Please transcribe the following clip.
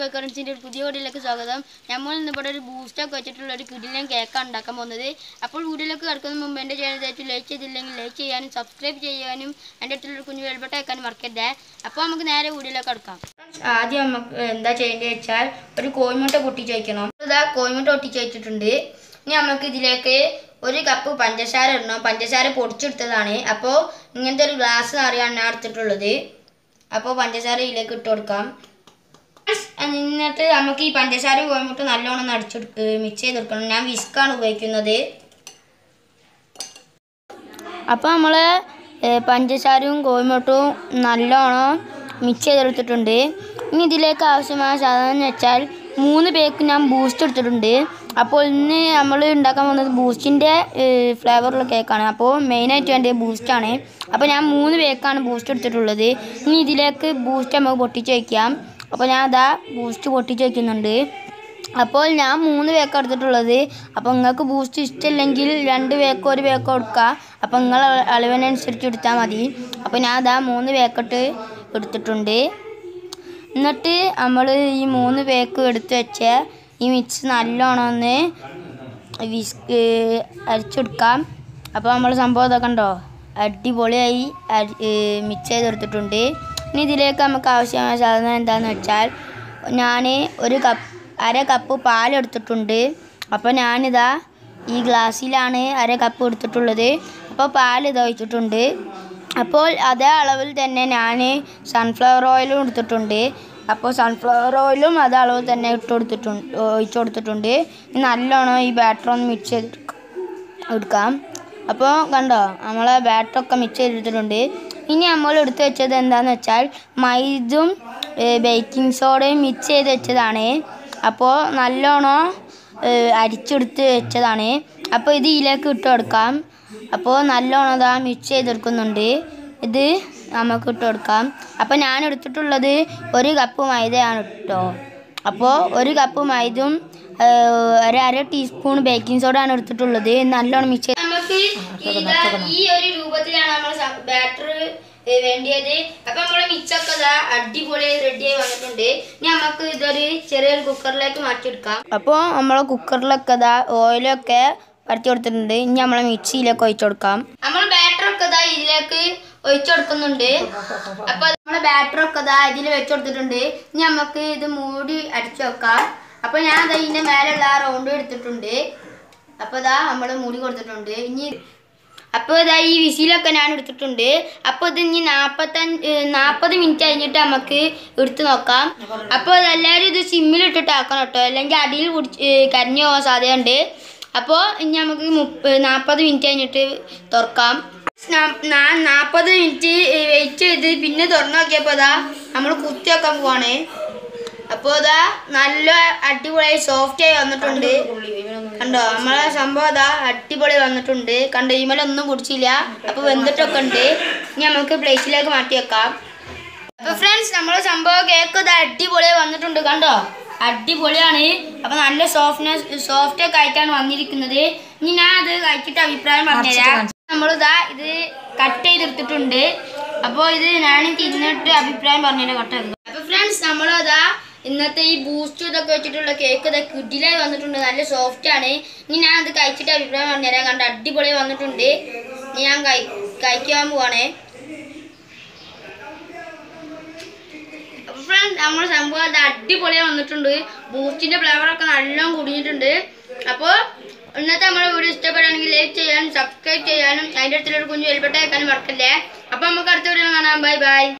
കോക്കറൻസിന്റെ ഒരു പുതിയ വീഡിയോയിലേക്ക് സ്വാഗതം. നമ്മൾ ഇന്നിവിടെ ഒരു ബൂസ്റ്റൊക്കെ വെച്ചിട്ടുള്ള ഒരു കിടിലൻ കേക്കാണ് ഉണ്ടാക്കാൻ പോകുന്നത്. അപ്പോൾ വീഡിയോയിലേക്ക് കിടക്കുന്ന മുമ്പ് എന്റെ ചാനൽ ചേച്ചി ലൈക്ക് ചെയ്തില്ലെങ്കിൽ ലൈക്ക് ചെയ്യാനും സബ്സ്ക്രൈബ് ചെയ്യാനും എന്റെ അടുത്തുള്ള കുഞ്ഞു വെൽബട്ട വെക്കാനും മറക്കരുത്. അപ്പോൾ നമുക്ക് നേരെ വീഡിയോയിലേക്ക് കിടക്കാം. ആദ്യം നമുക്ക് എന്താ ചെയ്യേണ്ടത് വെച്ചാൽ ഒരു കോഴിമുട്ട പൊട്ടിച്ച് വയ്ക്കണം ഇതാ കോഴിമുട്ട പൊട്ടിച്ച് വെച്ചിട്ടുണ്ട്. ഇനി നമുക്ക് ഇതിലേക്ക് ഒരു കപ്പ് പഞ്ചസാര ഇടണം. പഞ്ചസാര പൊടിച്ചെടുത്തതാണ്. അപ്പോൾ ഇങ്ങനത്തെ ഒരു ഗ്ലാസ് നിറയാണ് എടുത്തിട്ടുള്ളത്. അപ്പോൾ പഞ്ചസാര ഇതിലേക്ക് ഇട്ട് കൊടുക്കാം. എന്നിട്ട് നമുക്ക് ഈ പഞ്ചസാര കോയമുട്ട് നല്ലോണം അടിച്ചെടുക്ക് മിക്സ് ചെയ്തെടുക്കണം. ഞാൻ വിസ്ക്കാണ് ഉപയോഗിക്കുന്നത്. അപ്പോൾ നമ്മൾ പഞ്ചസാരയും കോയമുട്ടും നല്ലോണം മിക്സ് ചെയ്തെടുത്തിട്ടുണ്ട്. ഇനി ഇതിലേക്ക് ആവശ്യമായ സാധനം എന്ന് വെച്ചാൽ മൂന്ന് പേക്ക് ഞാൻ ബൂസ്റ്റ് എടുത്തിട്ടുണ്ട്. അപ്പോൾ ഇന്ന് നമ്മൾ ഉണ്ടാക്കാൻ പോകുന്നത് ബൂസ്റ്റിന്റെ ഫ്ലേവറുള്ള കേക്കാണ് അപ്പോൾ മെയിനായിട്ട് വേണ്ടത് ബൂസ്റ്റാണ് അപ്പോൾ ഞാൻ മൂന്ന് പേക്കാണ് ബൂസ്റ്റ് എടുത്തിട്ടുള്ളത്. ഇനി ഇതിലേക്ക് ബൂസ്റ്റ് നമുക്ക് പൊട്ടിച്ച് വയ്ക്കാം അപ്പോൾ ഞാൻ അതാ ബൂസ്റ്റ് പൊട്ടിച്ച് വയ്ക്കുന്നുണ്ട് അപ്പോൾ ഞാൻ മൂന്ന് പേക്ക് എടുത്തിട്ടുള്ളത്. അപ്പോൾ നിങ്ങൾക്ക് ബൂസ്റ്റ് ഇഷ്ടമില്ലെങ്കിൽ രണ്ട് പേക്കോ ഒരു പേക്കോ എടുക്കുക അപ്പോൾ നിങ്ങൾ അളവിനനുസരിച്ച് എടുത്താൽ മതി. അപ്പോൾ ഞാൻ അതാ മൂന്ന് പേക്കിട്ട് എടുത്തിട്ടുണ്ട്. എന്നിട്ട് നമ്മൾ ഈ മൂന്ന് പേക്ക് എടുത്ത് വെച്ച ഈ മിക്സ് നല്ലോണം ഒന്ന് വിസ്ക് അപ്പോൾ നമ്മൾ സംഭവം ഇതൊക്കെ ഉണ്ടോ അടിപൊളിയായി മിക്സ് ചെയ്തെടുത്തിട്ടുണ്ട് ഇനി ഇതിലേക്ക് നമുക്ക് ആവശ്യമായ സാധനം എന്താണെന്ന് വെച്ചാൽ ഞാൻ ഒരു കപ്പ് അര കപ്പ് പാലെടുത്തിട്ടുണ്ട്. അപ്പോൾ ഞാനിതാ ഈ ഗ്ലാസ്സിലാണ് അര കപ്പ് എടുത്തിട്ടുള്ളത്. അപ്പോൾ പാൽ ഇത് ഒഴിച്ചിട്ടുണ്ട്. അപ്പോൾ അതേ അളവിൽ തന്നെ ഞാൻ സൺഫ്ലവർ ഓയിലും എടുത്തിട്ടുണ്ട്. അപ്പോൾ സൺഫ്ലവർ ഓയിലും അതേ അളവിൽ തന്നെ ഇട്ട് കൊടുത്തിട്ടുണ്ട് ഒഴിച്ചു കൊടുത്തിട്ടുണ്ട്. നല്ലോണം ഈ ബാറ്റർ ഒന്ന് മിക്സ് ചെയ്ത് എടുക്കാം. അപ്പോൾ കണ്ടോ നമ്മളെ ബാറ്ററൊക്കെ മിക്സ് ചെയ്തിട്ടുണ്ട്. ഇനി നമ്മൾ എടുത്തു വെച്ചത് എന്താണെന്ന് വെച്ചാൽ മൈദും ബേക്കിംഗ് സോഡയും മിക്സ് ചെയ്ത് വെച്ചതാണ്. അപ്പോൾ നല്ലോണം അരിച്ചെടുത്ത് വെച്ചതാണ്. അപ്പോൾ ഇത് ഇതിലേക്ക് ഇട്ട് കൊടുക്കാം. അപ്പോൾ നല്ലോണം ഇതാ മിക്സ് ചെയ്തെടുക്കുന്നുണ്ട് ഇത് നമുക്ക് ഇട്ട് കൊടുക്കാം. അപ്പോൾ ഞാൻ എടുത്തിട്ടുള്ളത് ഒരു കപ്പ് മൈദയാണ് കേട്ടോ. അപ്പോൾ ഒരു കപ്പ് മൈദും ഒരു അര ടീസ്പൂൺ ബേക്കിംഗ് സോഡയാണ് എടുത്തിട്ടുള്ളത്. നല്ലോണം മിക്സ് ചെയ്ത് നമുക്ക് ഈ ഒരു രൂപത്തിലാണ് നമ്മൾ ബാറ്റർ വേണ്ടിയത്. അപ്പൊ നമ്മളെ മിച്ചൊക്കെ ഇതാ അടിപൊളി റെഡിയായി വന്നിട്ടുണ്ട്. ഇനി നമുക്ക് ഇതൊരു ചെറിയൊരു കുക്കറിലേക്ക് മാറ്റിയെടുക്കാം. അപ്പോൾ നമ്മളെ കുക്കറിലൊക്കെ ഇതാ ഓയിലൊക്കെ പരത്തി കൊടുത്തിട്ടുണ്ട്. ഇനി നമ്മളെ മിക്സിയിലേക്ക് ഒഴിച്ചു കൊടുക്കാം. നമ്മൾ ബാറ്റർ ഒക്കെ ഇതാ ഇതിലേക്ക് ഒഴിച്ചു കൊടുക്കുന്നുണ്ട്. അപ്പൊ നമ്മളെ ബാറ്റർ ഒക്കെ ഇതാ ഇതിൽ വെച്ചു കൊടുത്തിട്ടുണ്ട്. ഇനി നമുക്ക് ഇത് മൂടി അടിച്ചു വെക്കാം. അപ്പൊ ഞാൻ ഇതാ ഇതിന്റെ മേലുള്ള റൗണ്ട് എടുത്തിട്ടുണ്ട്. അപ്പൊ ഇതാ നമ്മൾ മൂടി കൊടുത്തിട്ടുണ്ട്. ഇനി അപ്പോൾ ഇതാ ഈ വിസിലൊക്കെ ഞാൻ എടുത്തിട്ടുണ്ട്. അപ്പോൾ ഇത് ഇനി നാൽപ്പത്തഞ്ച് നാൽപ്പത് മിനിറ്റ് കഴിഞ്ഞിട്ട് നമുക്ക് എടുത്ത് നോക്കാം. അപ്പോൾ എല്ലാവരും ഇത് സിമ്മിലിട്ടിട്ട് ആക്കണം കേട്ടോ. അല്ലെങ്കിൽ അടിയിൽ പിടിച്ച് കരിഞ്ഞു പോകാൻ സാധ്യതയുണ്ട്. അപ്പോൾ ഇനി നമുക്ക് മുപ്പ നാൽപ്പത് മിനിറ്റ് കഴിഞ്ഞിട്ട് തുറക്കാം. ഞാൻ നാൽപ്പത് മിനിറ്റ് വെയിറ്റ് ചെയ്ത് പിന്നെ തുറന്നു നോക്കിയപ്പോൾ ഇതാ നമ്മൾ കുത്തി വെക്കാൻ പോവാണ്. അപ്പോൾ ഇതാ നല്ല അടിപൊളിയായി സോഫ്റ്റായി വന്നിട്ടുണ്ട്. കണ്ടോ നമ്മളെ സംഭവം അതാ അടിപൊളി വന്നിട്ടുണ്ട്. കണ്ടോ ഈ ഇമലൊന്നും കുടിച്ചില്ല. അപ്പൊ വെന്തിട്ടൊക്കെ ഉണ്ട്. ഇനി നമുക്ക് പ്ലേറ്റിലേക്ക് മാറ്റി വെക്കാം. അപ്പൊ ഫ്രണ്ട്സ് നമ്മളെ സംഭവം കേക്ക് ഇതാ അടിപൊളിയായി വന്നിട്ടുണ്ട് കണ്ടോ? അടിപൊളിയാണ്. അപ്പൊ നല്ല സോഫ്റ്റ്നെസ് സോഫ്റ്റ് ഒക്കെ ആയിട്ടാണ് വന്നിരിക്കുന്നത്. ഇനി ഞാൻ അത് കഴിച്ചിട്ട് അഭിപ്രായം പറഞ്ഞുതരാം. നമ്മളിതാ ഇത് കട്ട് ചെയ്തെടുത്തിട്ടുണ്ട്. അപ്പോൾ ഇത് ഞാൻ തിന്നിട്ട് അഭിപ്രായം പറഞ്ഞുതരാം കട്ട്. അപ്പൊ ഫ്രണ്ട്സ് നമ്മളിതാ ഇന്നത്തെ ഈ ബൂസ്റ്റ് ഇതൊക്കെ വെച്ചിട്ടുള്ള കേക്ക് ഇതൊക്കെ കിഡിലായി വന്നിട്ടുണ്ട്. നല്ല സോഫ്റ്റ് ആണ്. ഇനി ഞാൻ അത് കഴിച്ചിട്ട് അഭിപ്രായം പറഞ്ഞുതരാം കണ്ട് അടിപൊളി വന്നിട്ടുണ്ട്. ഞാൻ കഴിക്കാൻ പോവാണേ. ഫ്രണ്ട് നമ്മുടെ സംഭവം അത് അടിപൊളിയായി വന്നിട്ടുണ്ട്. ബൂസ്റ്റിന്റെ ഫ്ലേവർ ഒക്കെ നല്ലോണം കുടിഞ്ഞിട്ടുണ്ട് അപ്പോൾ ഇന്നത്തെ നമ്മുടെ വീഡിയോ ഇഷ്ടപ്പെടുകയാണെങ്കിൽ ലൈക്ക് ചെയ്യാനും സബ്സ്ക്രൈബ് ചെയ്യാനും അതിന്റെ അടുത്തുള്ള കുഞ്ഞു വെൽപ്പെട്ടേക്കാനും മറക്കല്ലേ. അപ്പോൾ നമുക്ക് അടുത്ത വീഡിയോ കാണാം. Bye bye